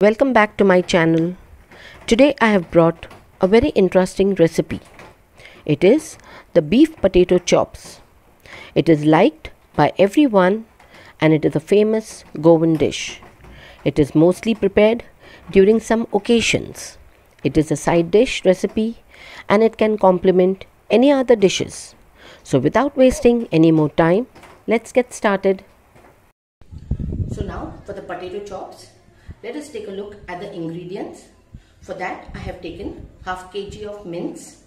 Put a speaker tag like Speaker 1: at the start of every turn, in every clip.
Speaker 1: Welcome back to my channel. Today I have brought a very interesting recipe. It is the beef potato chops. It is liked by everyone and it is a famous Goan dish. It is mostly prepared during some occasions. It is a side dish recipe and it can complement any other dishes. So without wasting any more time, let's get started. So now for the potato chops, let us take a look at the ingredients. For that I have taken half kg of mince.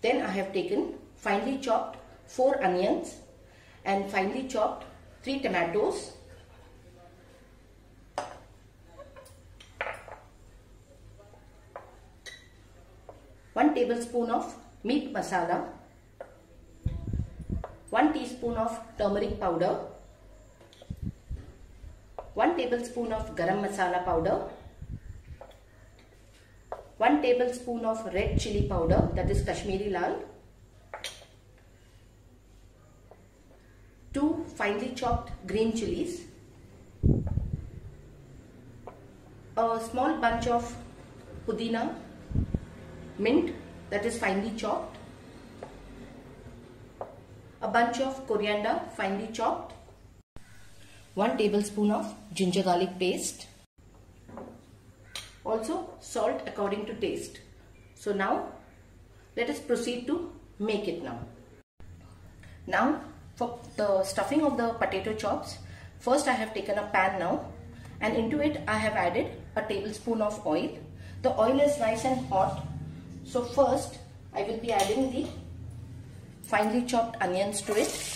Speaker 1: Then I have taken finely chopped 4 onions and finely chopped 3 tomatoes. One tablespoon of meat masala, 1 teaspoon of turmeric powder, 1 tablespoon of garam masala powder, 1 tablespoon of red chili powder that is Kashmiri lal, 2 finely chopped green chilies, a small bunch of pudina, mint that is finely chopped, a bunch of coriander finely chopped, 1 tablespoon of ginger garlic paste, also salt according to taste. So now let us proceed to make it now. Now for the stuffing of the potato chops, first I have taken a pan now and into it I have added a tablespoon of oil. The oil is nice and hot. So first I will be adding the finely chopped onions to it.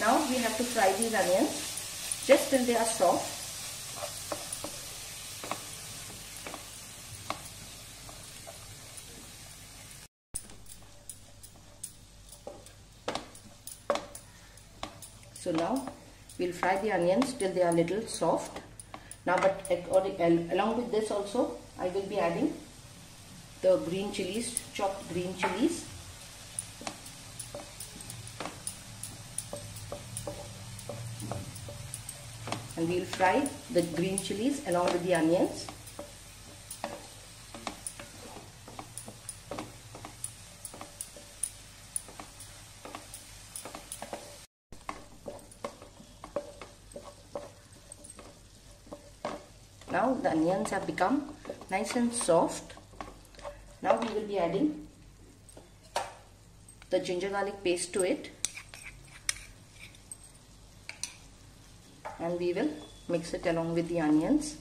Speaker 1: Now we have to fry these onions just till they are soft. So now we'll fry the onions till they are little soft. Now but along with this also I will be adding the green chilies, chopped green chilies. And we'll fry the green chilies along with the onions. Now the onions have become nice and soft. Now we will be adding the ginger garlic paste to it and we will mix it along with the onions.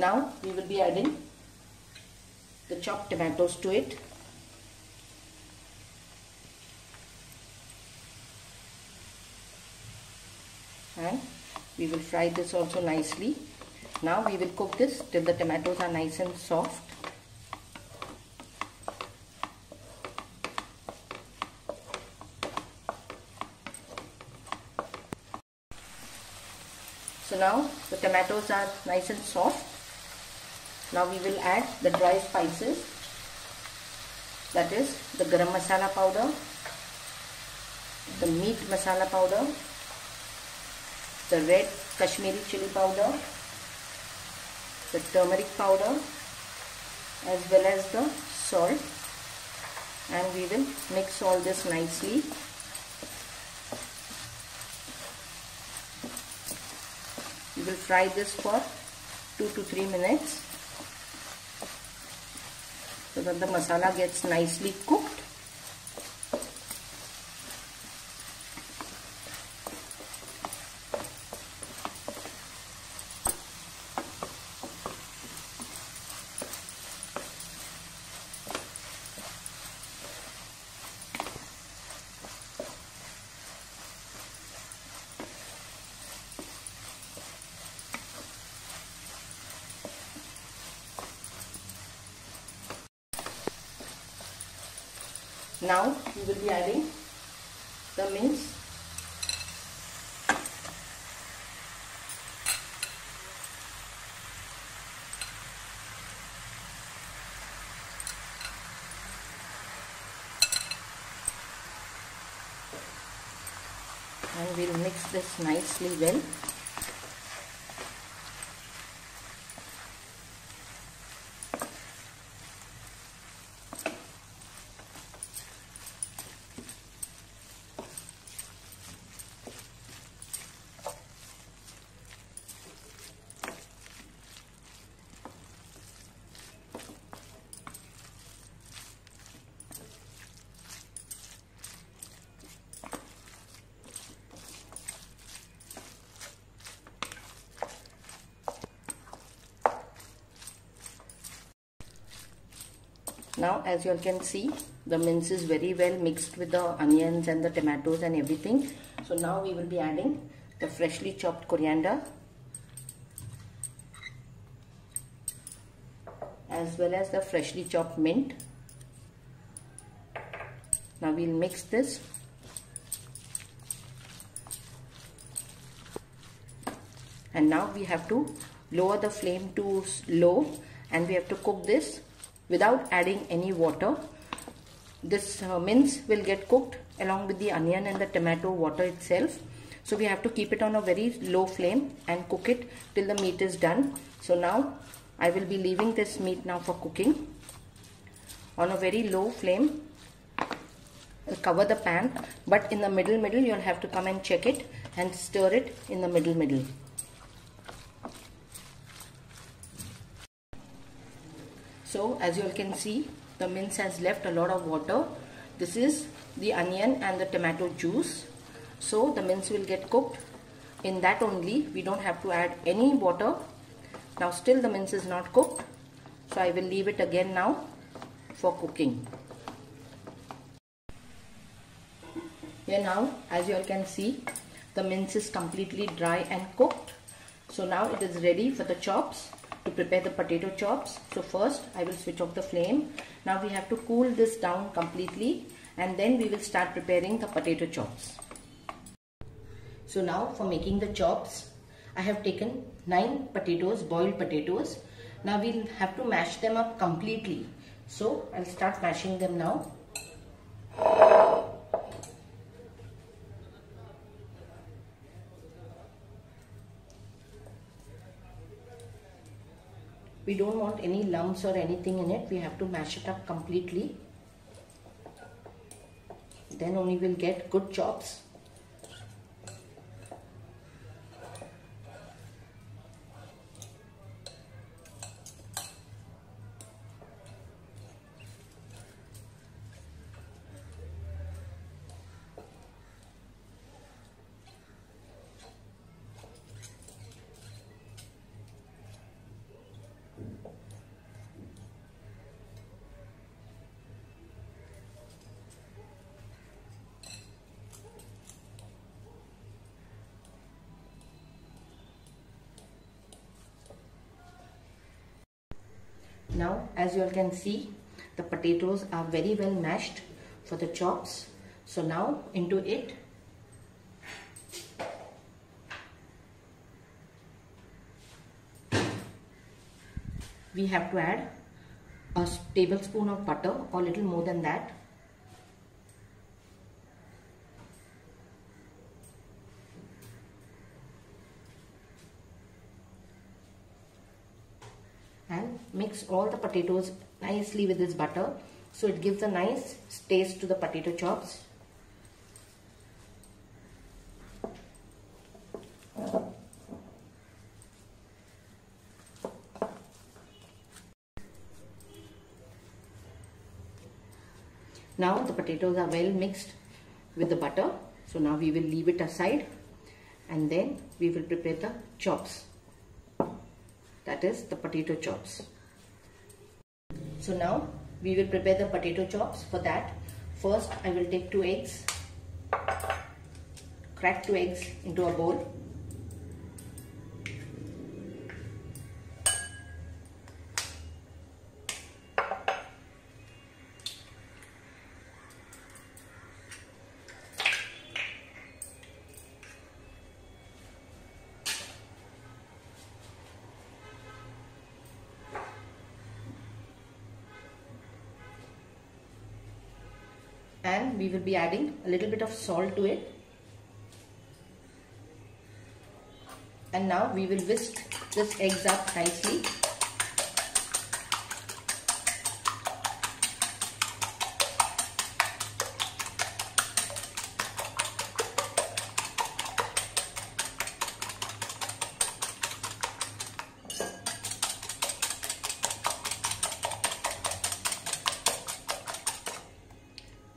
Speaker 1: Now we will be adding the chopped tomatoes to it. And we will fry this also nicely. Now we will cook this till the tomatoes are nice and soft. So now the tomatoes are nice and soft. Now we will add the dry spices. That is the garam masala powder, the meat masala powder, the red Kashmiri chili powder, the turmeric powder as well as the salt. And we will mix all this nicely. We will fry this for 2 to 3 minutes so that the masala gets nicely cooked Now we will be adding the mince and we'll mix this nicely well now as you all can see the mince is very well mixed with the onions and the tomatoes and everything. So now we will be adding the freshly chopped coriander as well as the freshly chopped mint. Now we'll mix this. And now we have to lower the flame to low and we have to cook this without adding any water. This uh, mince will get cooked along with the onion and the tomato water itself. So we have to keep it on a very low flame and cook it till the meat is done. So now I will be leaving this meat now for cooking on a very low flame. I'll cover the pan but in the middle middle you'll have to come and check it and stir it in the middle middle. So as you all can see the mince has left a lot of water. This is the onion and the tomato juice. So the mince will get cooked in that only. We don't have to add any water. Now still the mince is not cooked. So I will leave it again now for cooking. Here now as you all can see the mince is completely dry and cooked. So now it is ready for the chops to prepare the potato chops. So first I will switch off the flame. Now we have to cool this down completely and then we will start preparing the potato chops. So now for making the chops, I have taken 9 potatoes, boiled potatoes. Now we'll have to mash them up completely. So I'll start mashing them now. We don't want any lumps or anything in it. We have to mash it up completely. Then only we'll get good chops Now as you all can see the potatoes are very well mashed for the chops. So now into it we have to add a tablespoon of butter or little more than that and mix all the potatoes nicely with this butter. So it gives a nice taste to the potato chops. Now the potatoes are well mixed with the butter. So now we will leave it aside and then we will prepare the chops. That is the potato chops. So now we will prepare the potato chops for that. First I will take two eggs, crack two eggs into a bowl. And we will be adding a little bit of salt to it. And now we will whisk this eggs up nicely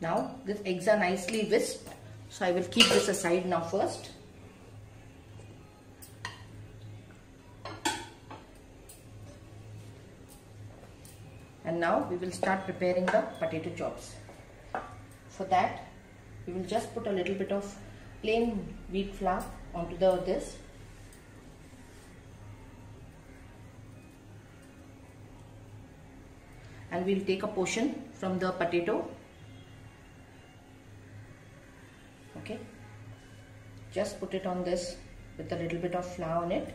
Speaker 1: Now these eggs are nicely whisked. So I will keep this aside now first. And now we will start preparing the potato chops. For that we will just put a little bit of plain wheat flour onto the this and we'll take a portion from the potato just put it on this with a little bit of flour on it.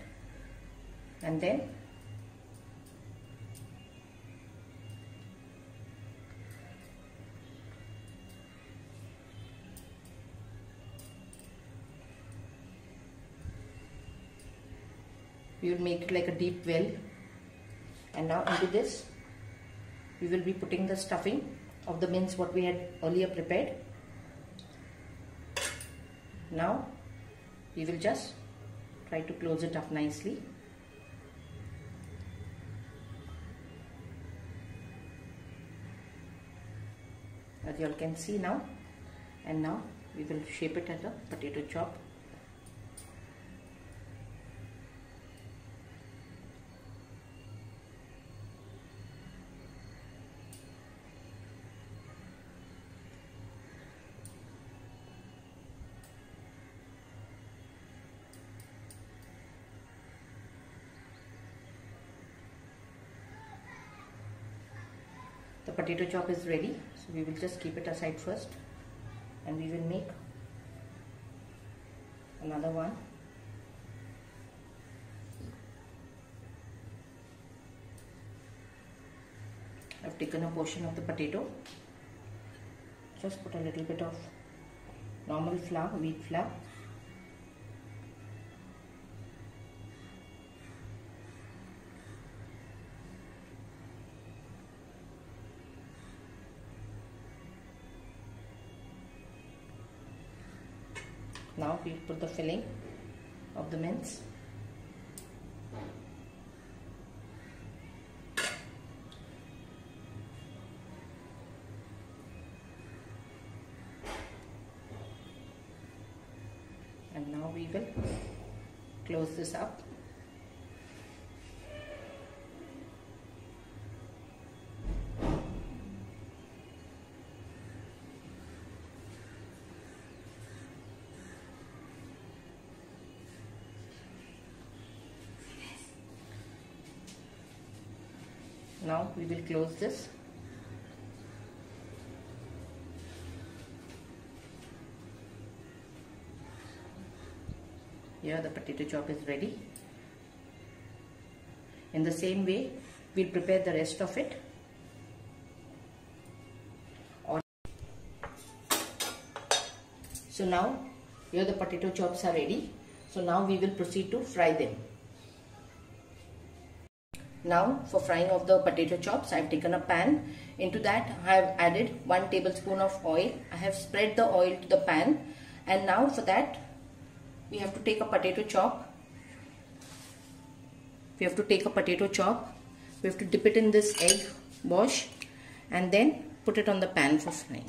Speaker 1: And then we will make it like a deep well. And now into this we will be putting the stuffing of the mince what we had earlier prepared. Now we will just try to close it up nicely. As you all can see now and now we will shape it as a potato chop the potato chop is ready so we will just keep it aside first. And we will make another one. I've taken a portion of the potato. Just put a little bit of normal flour wheat flour Now we put the filling of the mince. And now we will close this up. We will close this. Here the potato chop is ready. In the same way we'll prepare the rest of it. So now here the potato chops are ready. So now we will proceed to fry them now for frying of the potato chops, I have taken a pan. Into that I have added 1 tablespoon of oil. I have spread the oil to the pan and now for that we have to take a potato chop. We have to take a potato chop. We have to dip it in this egg wash and then put it on the pan for frying.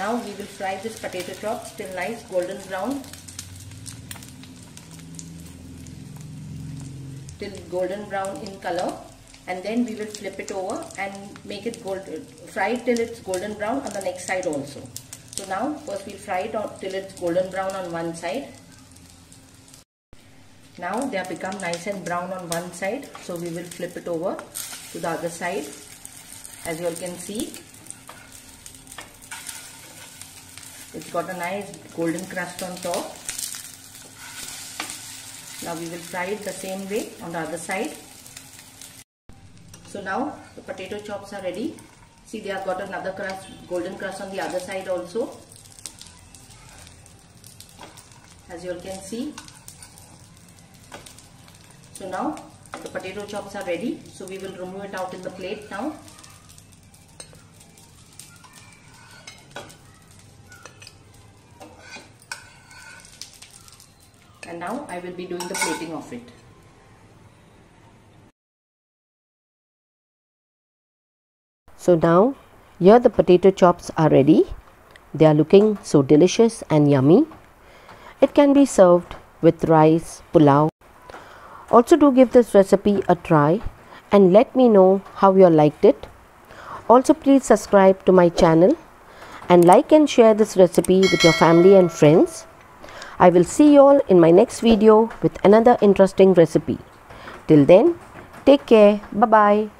Speaker 1: Now we will fry this potato chops till nice golden brown. Till golden brown in color and then we will flip it over and make it gold, fry it till it's golden brown on the next side also. So now first we'll fry it on till it's golden brown on one side. Now they have become nice and brown on one side so we will flip it over to the other side as you all can see it's got a nice golden crust on top. Now we will fry it the same way on the other side. So now the potato chops are ready. See they have got another crust golden crust on the other side also. As you all can see. So now the potato chops are ready. So we will remove it out in the plate now and now I will be doing the plating of it. So now here the potato chops are ready. They are looking so delicious and yummy. It can be served with rice, pulao. Also do give this recipe a try and let me know how you liked it. Also please subscribe to my channel and like and share this recipe with your family and friends. I will see you all in my next video with another interesting recipe. Till then, take care. Bye-bye.